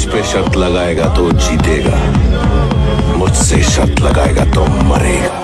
मुझ पे शर्त लगाएगा तो जीतेगा। मुझसे शर्त लगाएगा तो मरेगा।